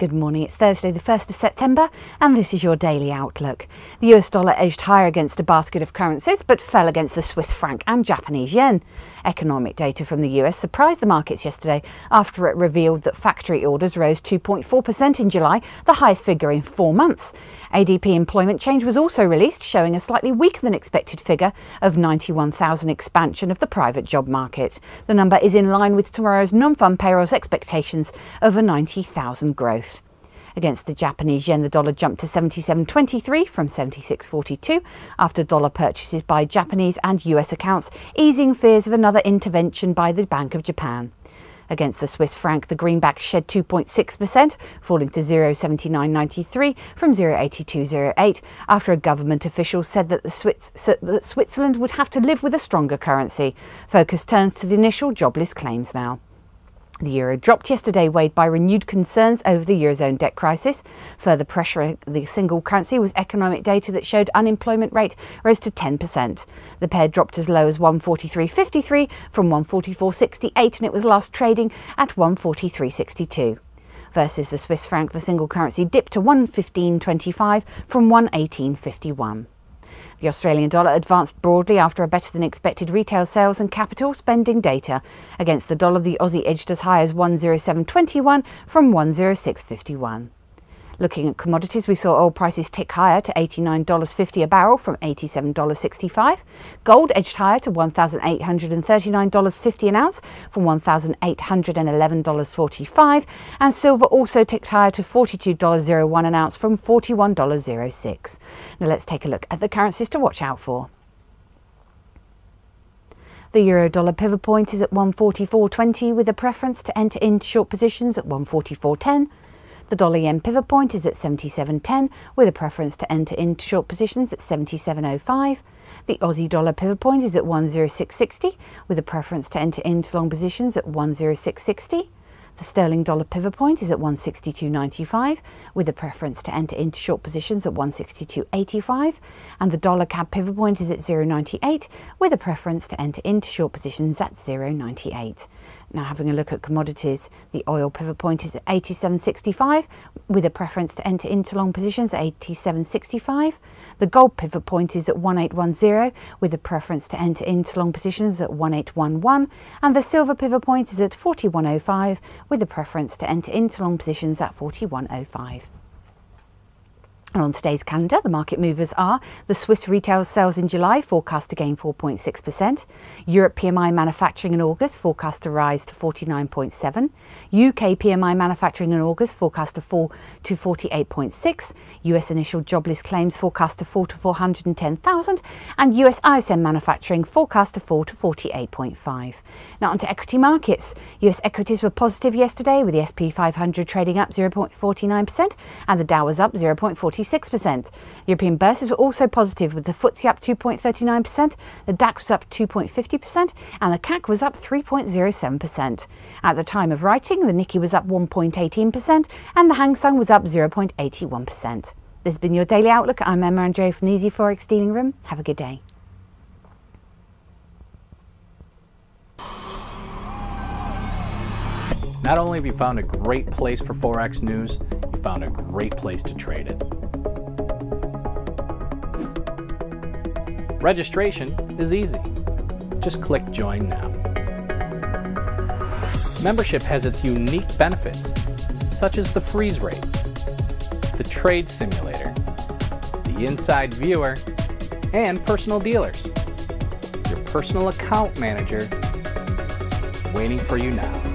Good morning. It's Thursday, the 1st of September, and this is your daily outlook. The US dollar edged higher against a basket of currencies, but fell against the Swiss franc and Japanese yen. Economic data from the US surprised the markets yesterday after it revealed that factory orders rose 2.4% in July, the highest figure in four months. ADP employment change was also released, showing a slightly weaker than expected figure of 91,000 expansion of the private job market. The number is in line with tomorrow's non farm payrolls expectations of a 90,000 growth. Against the Japanese yen, the dollar jumped to 77.23 from 76.42 after dollar purchases by Japanese and US accounts, easing fears of another intervention by the Bank of Japan. Against the Swiss franc, the greenback shed 2.6%, falling to 0.7993 from 0.8208 after a government official said that, Swiss, that Switzerland would have to live with a stronger currency. Focus turns to the initial jobless claims now. The euro dropped yesterday, weighed by renewed concerns over the eurozone debt crisis. Further pressure on the single currency was economic data that showed unemployment rate rose to 10%. The pair dropped as low as 143.53 from 144.68 and it was last trading at 143.62 versus the Swiss franc, the single currency dipped to 115.25 from 118.51. The Australian dollar advanced broadly after a better than expected retail sales and capital spending data. Against the dollar, the Aussie edged as high as 107.21 from 106.51. Looking at commodities, we saw oil prices tick higher to $89.50 a barrel from $87.65. Gold edged higher to $1,839.50 an ounce from $1,811.45. And silver also ticked higher to $42.01 an ounce from $41.06. Now let's take a look at the currencies to watch out for. The euro dollar pivot point is at 144.20 with a preference to enter into short positions at 144.10. The dollar yen pivot point is at 77.10 with a preference to enter into short positions at 77.05. The Aussie dollar pivot point is at 106.60 with a preference to enter into long positions at 106.60. The sterling dollar pivot point is at 162.95 with a preference to enter into short positions at 162.85 and the dollar CAD pivot point is at 0.98 with a preference to enter into short positions at 0.98. Now having a look at commodities, the oil pivot point is at 87.65 with a preference to enter into long positions at 87.65. The gold pivot point is at 1810 with a preference to enter into long positions at 1811 and the silver pivot point is at 4105 with a preference to enter into long positions at 4105. On today's calendar, the market movers are the Swiss retail sales in July forecast to gain 4.6%, Europe PMI manufacturing in August forecast to rise to 49.7, UK PMI manufacturing in August forecast to fall to 48.6, US initial jobless claims forecast to fall to 410,000, and US ISM manufacturing forecast to fall to 48.5. Now onto equity markets. US equities were positive yesterday with the SP 500 trading up 0.49% and the Dow was up 0.40 46%. European bourses were also positive with the FTSE up 2.39%, the DAX was up 2.50% and the CAC was up 3.07%. At the time of writing, the Nikkei was up 1.18% and the Hang Seng was up 0.81%. This has been your Daily Outlook. I'm Emma Andre from the Easy Forex Dealing Room. Have a good day. Not only have you found a great place for Forex news, you found a great place to trade it. Registration is easy. Just click Join Now. Membership has its unique benefits, such as the freeze rate, the trade simulator, the inside viewer, and personal dealers. Your personal account manager waiting for you now.